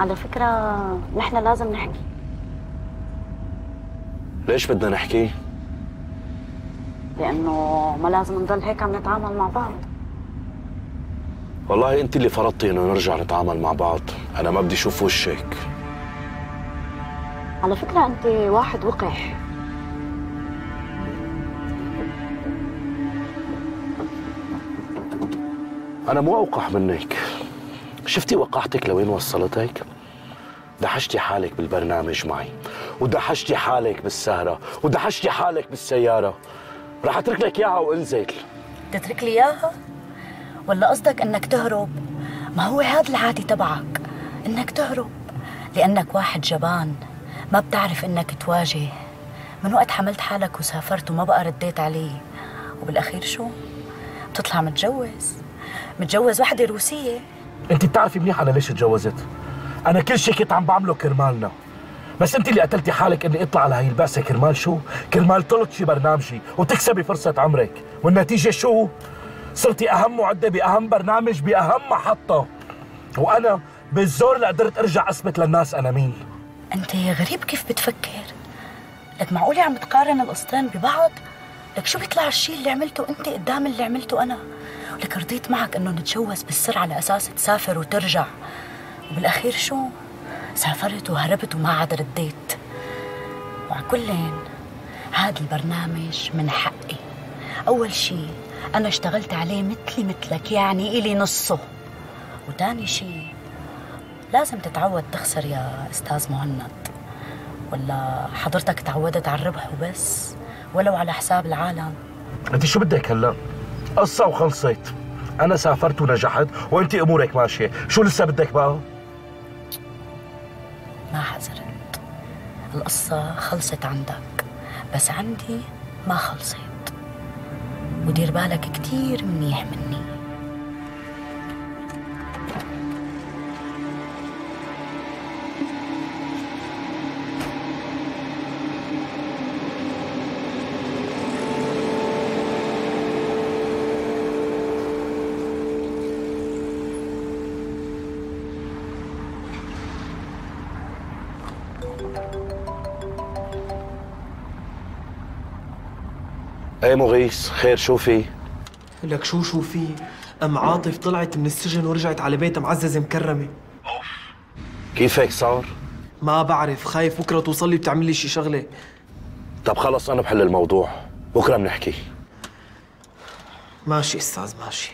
على فكرة نحن لازم نحكي. ليش بدنا نحكي؟ لأنه ما لازم نضل هيك عم نتعامل مع بعض. والله انت اللي فرضتي انه نرجع نتعامل مع بعض. أنا ما بدي أشوف وشك. على فكرة أنت واحد وقح. أنا مو أوقح منك. شفتي وقعتك لوين وصلتك؟ دحشتي حالك بالبرنامج معي ودحشتي حالك بالسهرة ودحشتي حالك بالسيارة. رح أترك لك إياها وأنزل. تترك لي إياها؟ ولا قصدك إنك تهرب؟ ما هو هذا العادي تبعك إنك تهرب. لأنك واحد جبان ما بتعرف إنك تواجه. من وقت حملت حالك وسافرت وما بقى رديت علي وبالأخير شو؟ بتطلع متجوز. متجوز وحدة روسية. انت بتعرفي منيح أنا ليش تجوزت أنا كل شيء كنت عم بعمله كرمالنا. بس انت اللي قتلتي حالك اني اطلع على هي البعثة كرمال شو؟ كرمال تلطشي برنامجي وتكسبي فرصة عمرك. والنتيجة شو؟ صرتي أهم معدة بأهم برنامج بأهم محطة. وأنا بالزور اللي قدرت أرجع أثبت للناس أنا مين. أنت غريب كيف بتفكر؟ لك معقولة عم تقارن القصتين ببعض؟ لك شو بيطلع الشيء اللي عملته أنت قدام اللي عملته أنا؟ لك رضيت معك إنه نتجوز بالسر على أساس تسافر وترجع. وبالأخير شو؟ سافرت وهربت وما عاد رديت. وعلى كلين هذا البرنامج من حقي. أول شيء أنا اشتغلت عليه مثلي مثلك يعني إلي نصه. وتاني شيء لازم تتعود تخسر يا أستاذ مهند. ولا حضرتك تعودت على الربح وبس؟ ولو على حساب العالم. أنت شو بدك هلا؟ قصه وخلصت أنا سافرت ونجحت وانت أمورك ماشية. شو لسه بدك بقى؟ ما حزرت. القصة خلصت عندك بس عندي ما خلصت. ودير بالك كتير منيح مني. إيه مغيث؟ خير شو في؟ لك شو شو في؟ أم عاطف طلعت من السجن ورجعت على بيتها معززه مكرمة. كيف هيك صار؟ ما بعرف خايف بكرة توصل لي بتعمل لي شي شغلة. طب خلص أنا بحل الموضوع. بكرة بنحكي. ماشي أستاذ ماشي.